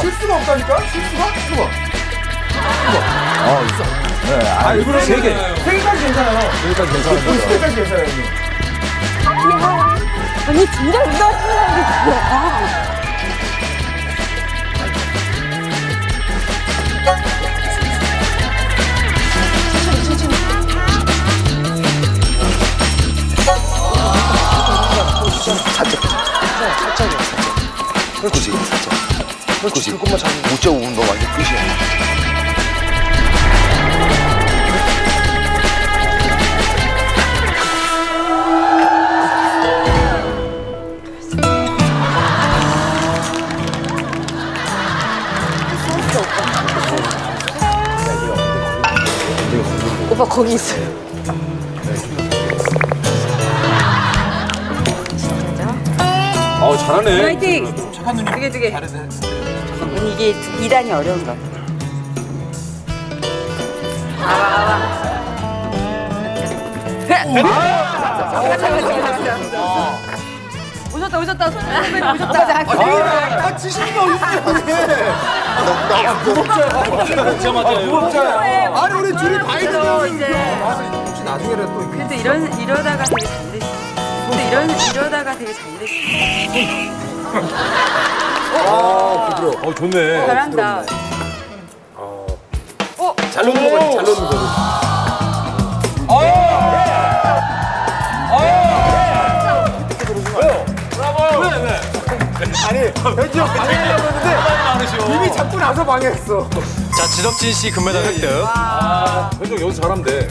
실수가 없다니까? 실수가? 실수가. 아, 있어. 네, 아, 일부러 세 개. 세 개까지 괜찮아요. 여기까지 괜찮은 세 거죠. 개까지 괜찮아요, 형님. 아니 진짜 운동하시는 사 그렇지 조금만 잡으면 5.5는 너 완전 끝이야 오빠 거기 있어요. 어, 잘하네. 화이팅! 착한 누님. 두개 두 개. 언 니 이게 2단이 어려운 거. 오셨다 오셨다 손 선배님 오셨다. 아, 지신이가 어딨어, 진짜 맞아요. 아니, 우리 둘이 바이든 그래서 이제 혹시 나중에는 또. 그래도 이런 이러다가 되게 잘 됐어. 근데 이런 이러다가 되게 잘 됐어. 아, 부드러워. 어, 좋네. 잘한다. 잘 놓는 거지, 잘 놓는 거지. 아니, 현지 형 방해하려고 했는데 이미 잡고 나서 방해했어. 자 지석진 씨 금메달 획득. 현정 여기서 잘하면 돼.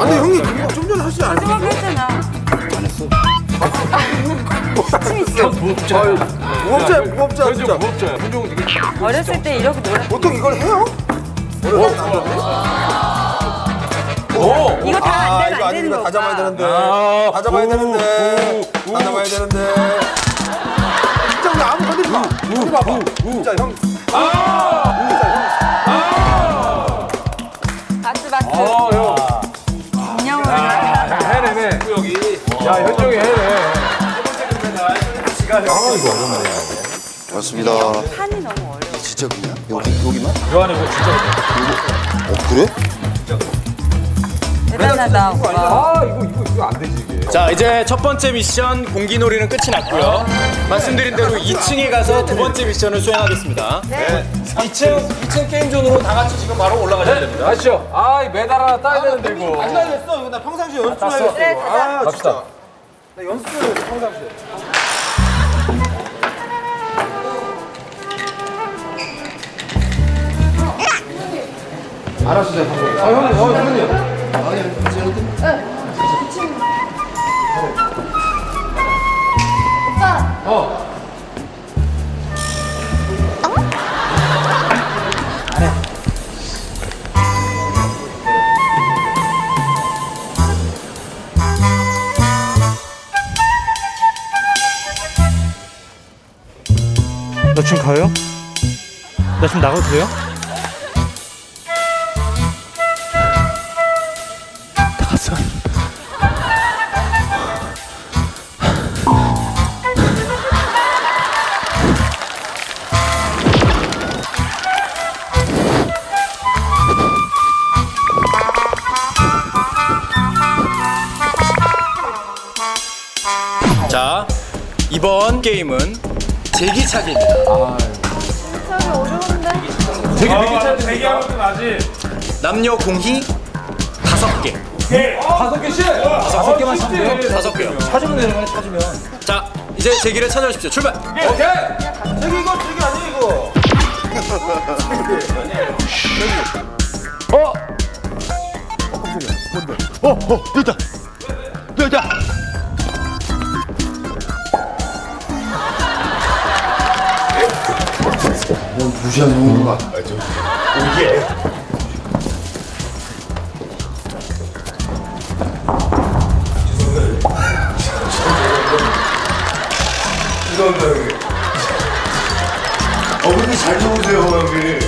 아니, 형님, 좀 전에 하시지 않았어요? 수박 했잖아. 무법자, 진짜. 무법자야. 현정은 되게. 어렸을 때 이렇게 놀아. 보통 이걸 해요? 어렸을 때 남자인데? 오! 이거 다 아, 안 되면 이거 안 되는 아닙니다. 거. 다 잡아야 되는데. 아, 다 잡아야 오, 되는데. 오, 다 잡아야 되는데. 진짜 우리 아무 건들지 마. 건들지 마봐. 진짜 형. 바 맞습니다 판이 너무 어려워. 진짜 그냥 여기 여기만 그 안에 뭐 진짜. 어 그래 대단하다 오빠. 아, 이거, 이거, 이거 안 되지, 이게. 자 이제 첫 번째 미션 공기놀이는 끝이 났고요. 말씀드린 대로 2층에 가서 두 번째 미션을 수행하겠습니다. 네. 2층, 2층 게임존으로 다 같이 지금 바로 올라가셔야 됩니다. 가시죠. 아, 이 메달 하나 따야 되는데, 이거. 안 나겠어. 이거 나 평상시에 연습해야겠어. 그래, 가자. 아, 갑시다. 진짜. 나 연습해야겠어, 평상시에. 알았어, 제가 아, 형님, 어, 형님. 나 지금 가요? 나 지금 나가도 돼요? 이번 게임은 제기차기입니다. 되게 되게 잘 대기하면 좀 나지. 남녀 공히 다섯 개. 다섯 개씩? 다섯 개만 찾으면? 다섯 개요. 찾으면 되는 거네, 찾으면. 자 이제 제기를 찾아주십시오. 출발. 오케이! 저기 이거, 저기 아니에요, 이 넌 무시하는 응. 거 알죠? 오예. 죄송합니다. 형님. 어, 근데 잘 잡으세요, 형님.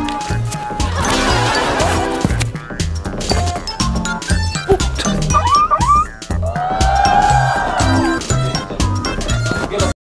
어,